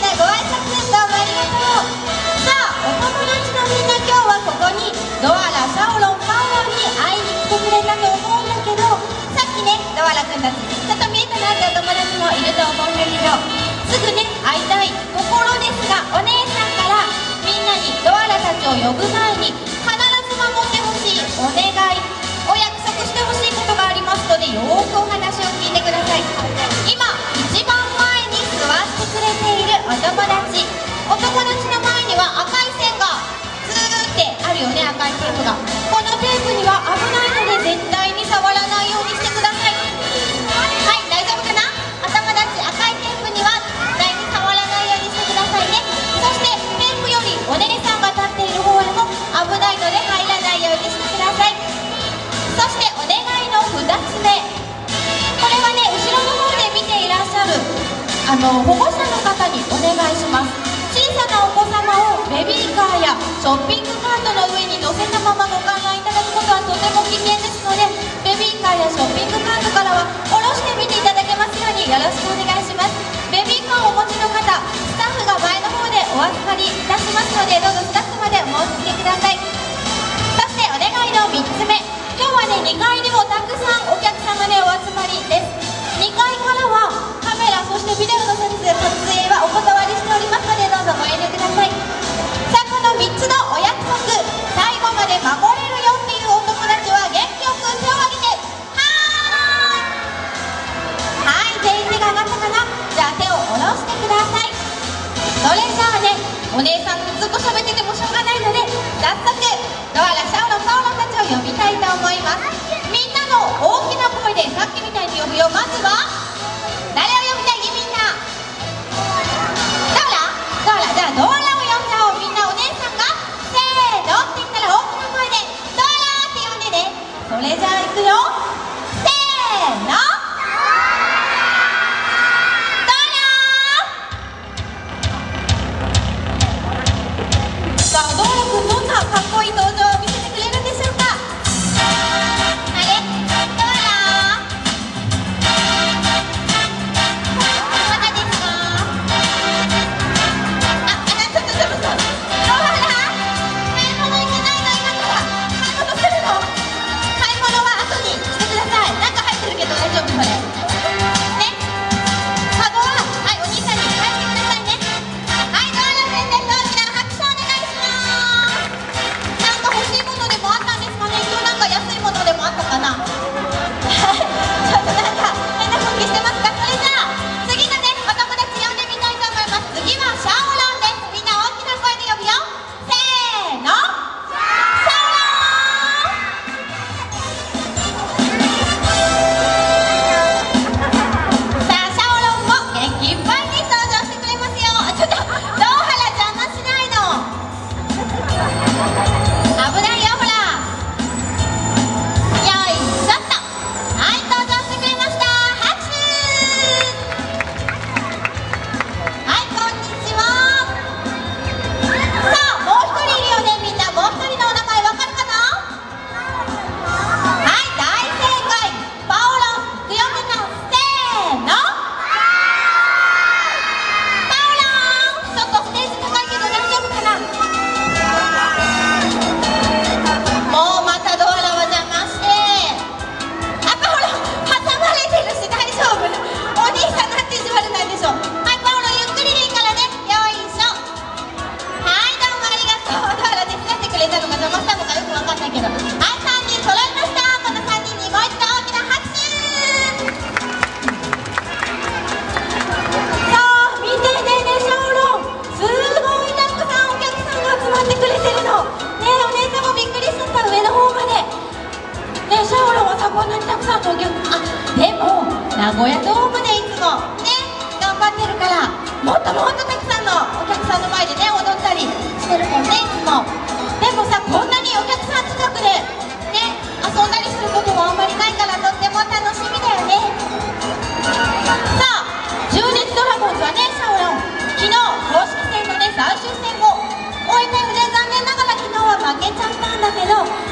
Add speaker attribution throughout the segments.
Speaker 1: なご挨拶どうもありがとうさあお友達のみんな今日はここにドアラサオロンパオロンに会いに来てくれたと思うんだけどさっきねドアラくんたちちょっと見えたなってお友達もいると思うんだけどすぐね会いたい心ですがお姉さんからみんなにドアラたちを呼ぶあの保護者の方にお願いします。小さなお子様をベビーカーやショッピングカートの上に乗せたままご観覧いただくことはとても危険ですのでベビーカーやショッピングカートからは下ろしてみていただけますようによろしくお願いします。ベビーカーをお持ちの方スタッフが前の方でお預かりいたしますのでどうぞスタッフまでお申し付けください。そしてお願いの3つ目。ビデオの撮影はお断りしておりますのでどうぞご遠慮ください。さあこの3つのお約束最後まで守れるよっていうお友達は元気よく手を挙げてはーい。はい。全員手が上がったかな。じゃあ手を下ろしてください。それじゃあねお姉さんずっと喋っててもしょうがないので早速ドアラシャオラパオラたちを呼びたいと思います。みんなの大きな声でさっきみたいに呼ぶよ。まずは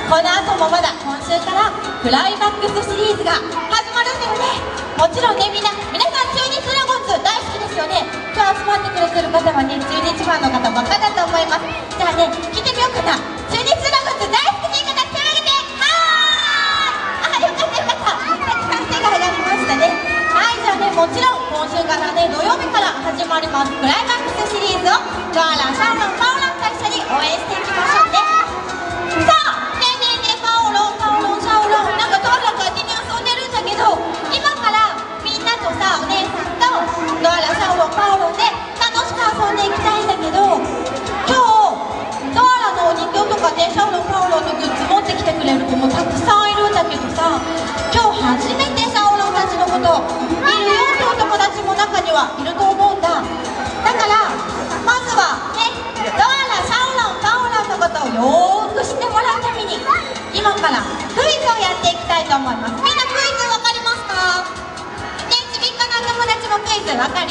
Speaker 1: この後もまだ今週からクライマックスシリーズが始まるんだよね。もちろんねみんな皆さん中日ドラゴンズ大好きですよね。今日集まってくれてる方はね中日ファンの方ばっかだと思います。じゃあね来て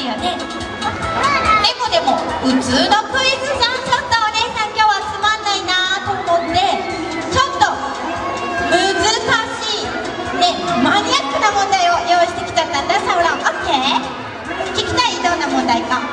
Speaker 1: いよね。猫でも普通のクイズじゃんちょっとお姉さん今日はつまんないなと思ってちょっと難しいねマニアックな問題を用意してきちゃったんだサウラン。オッケー？聞きたい？どんな問題か。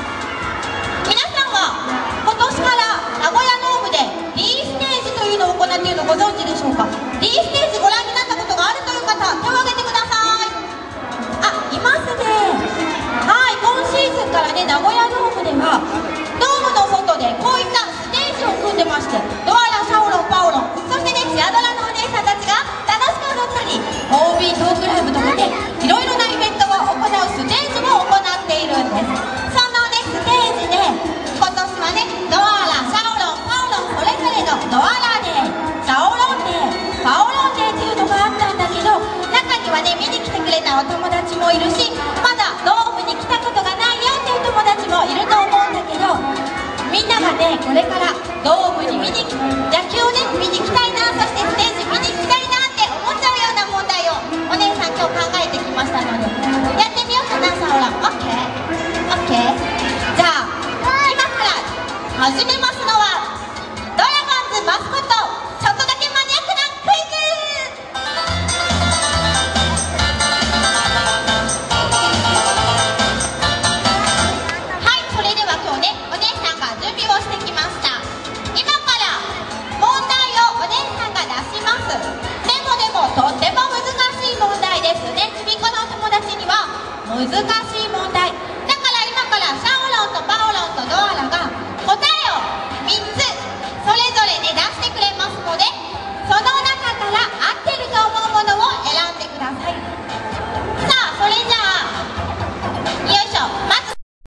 Speaker 1: これからドームに見に来て難しい問題